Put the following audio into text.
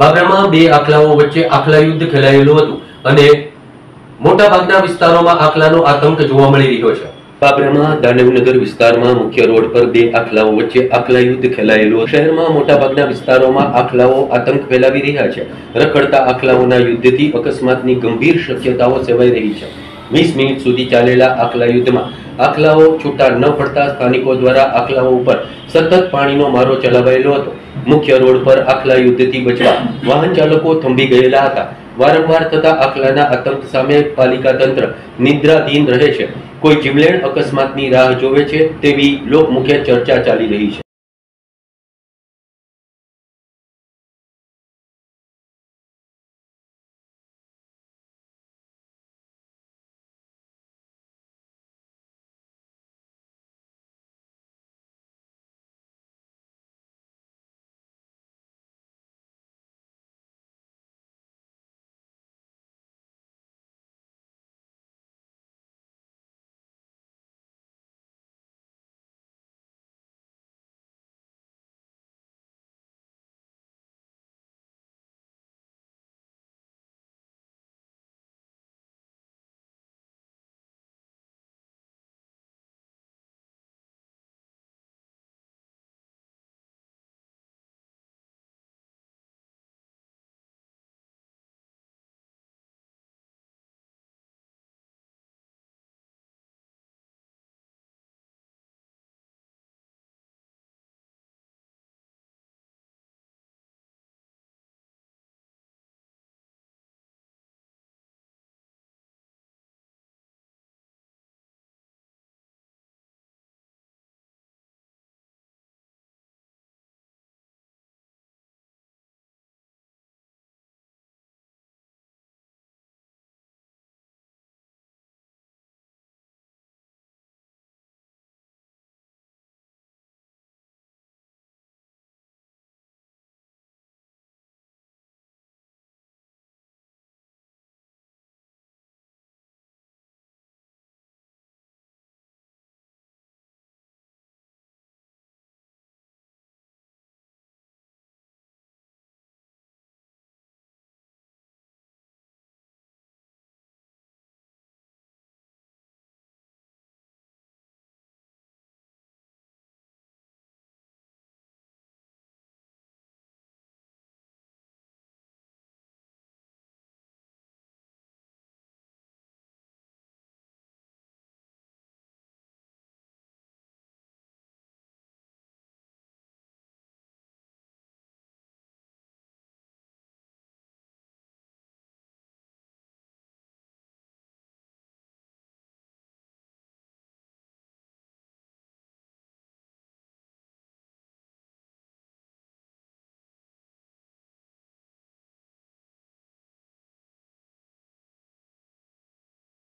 બાબરામાં બે આખલાઓ વચ્ચે આખલા યુદ્ધ ખેલાયેલું હતું અને મોટાભાગના વિસ્તારોમાં આખલાનો આતંક જોવા મળી રહ્યો છે. બાબરામાં દાનવનગર વિસ્તારમાં મુખ્ય રોડ પર બે આખલાઓ વચ્ચે આખલા યુદ્ધ ખેલાયેલું શહેરમાં મોટાભાગના વિસ્તારોમાં આખલાઓ આતંક ફેલાવી રહ્યા છે. રખડતા આખલાઓના યુદ્ધથી અકસ્માતની ગંભીર શક્યતાઓ સેવાઈ રહી છે. વીસ મિનિટ સુધી ચાલેલા આખલા યુદ્ધમાં આખલાઓ છૂટા ન પડતા સ્થાનિકો દ્વારા આખલાઓ ઉપર સતત પાણીનો મારો ચલાવાયેલો હતો. મુખ્ય રોડ પર આખલા યુદ્ધથી બચવા. વાહન ચાલકો થંભી ગયેલા હતા. વારંવાર થતા આખલાના આતંક સામે પાલિકા તંત્ર નિદ્રાધીન રહે છે. કોઈ જીવલેણ અકસ્માતની રાહ જોવે છે તેવી લોકમુખ્ય ચર્ચા ચાલી રહી છે.